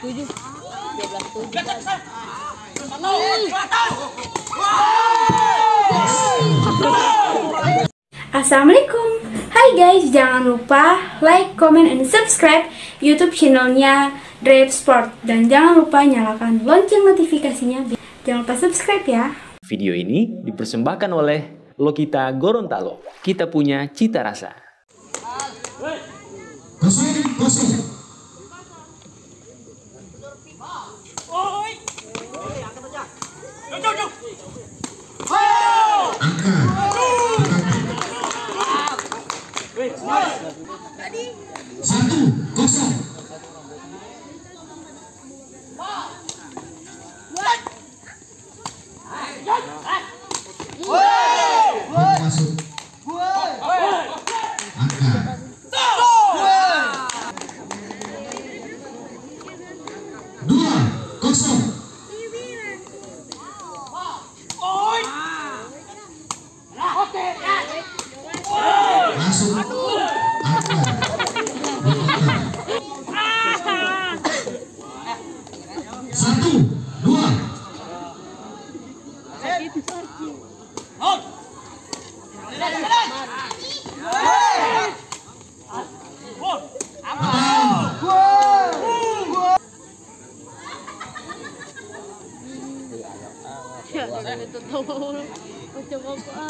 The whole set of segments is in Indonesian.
tujuh. Dua belas tujuh Assalamualaikum. Hai guys, jangan lupa like, comment, and subscribe YouTube channelnya Drive Sport. Dan jangan lupa nyalakan lonceng notifikasinya Jangan lupa subscribe ya. Video ini dipersembahkan oleh Lokita Gorontalo. Kita punya cita rasa. kosong kosong Mm-hmm. Ya itu tahu macam apa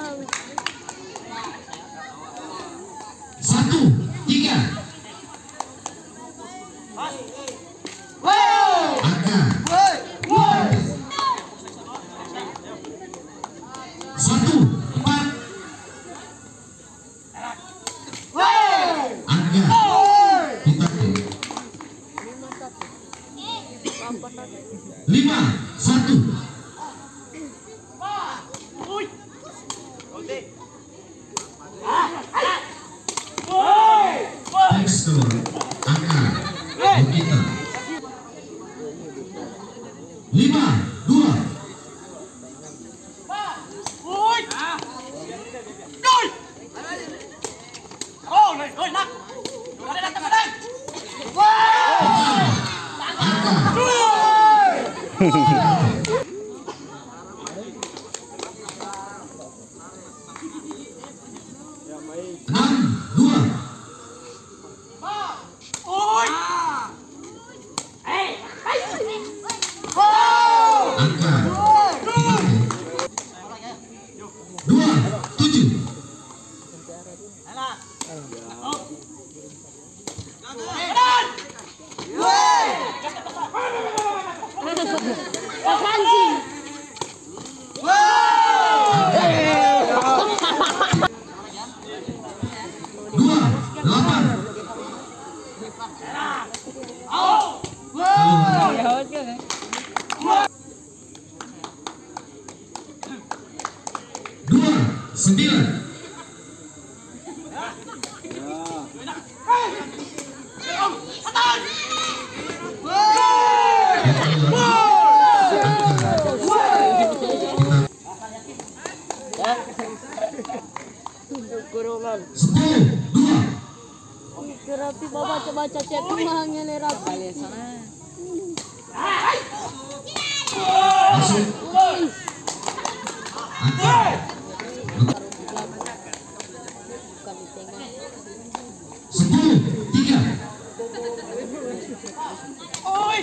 enam dua angka dua dua sembilan kurungan sepuluh dua. Kerapi bawa baca chat. Mahangnya lerap kali sana. Masuk. Sepuluh tiga. Eh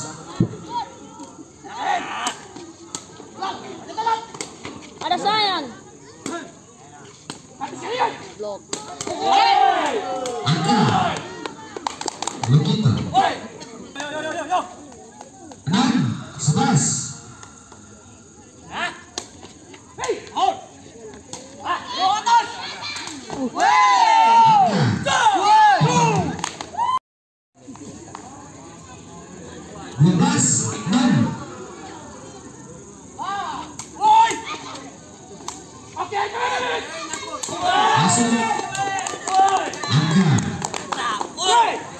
angka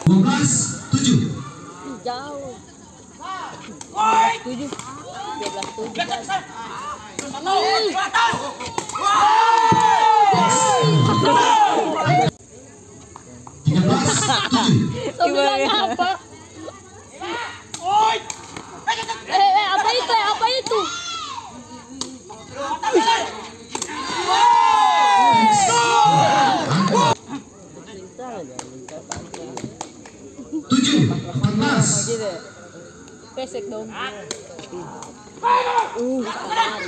12 7 jauh 7 12 7 13 7 Tujuh. Empat belas. Pesek dong. Uh. Delapan.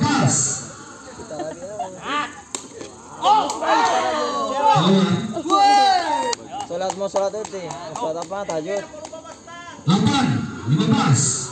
Belas. Sholat mau sholat itu, sholat apa? Tahajud. Delapan. Lima belas.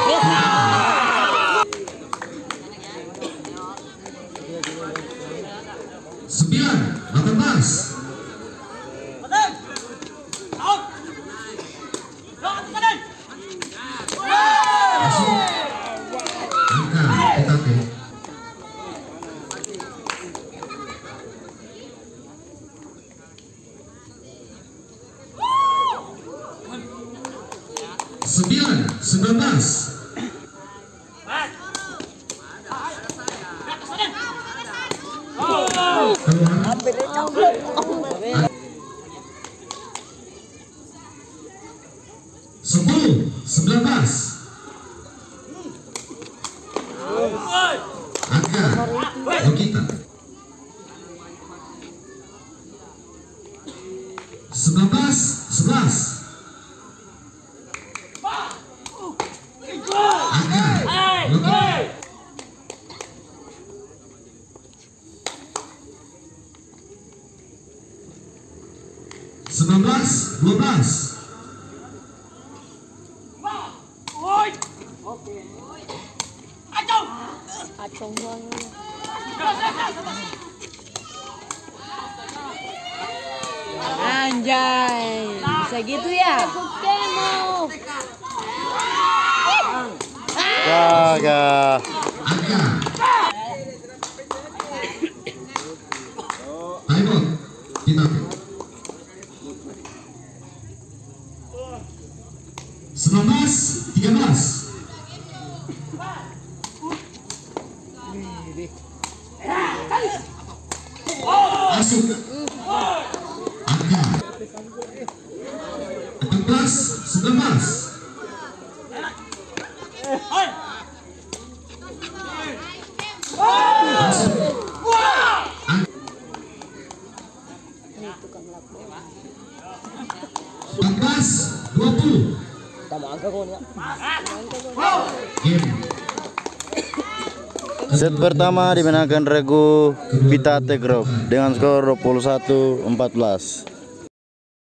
Kita tuh. Sembilan. Sembilan belas. Sepuluh, sembilan. 19 11 19 12 Oke. Acung. Acung. Anjay, bisa gitu ya? Gaga. Sembilan belas, tiga belas. Masuk. 14 11 14 20 Set pertama dimenangkan Regu Pita Tegrov dengan skor 21 14.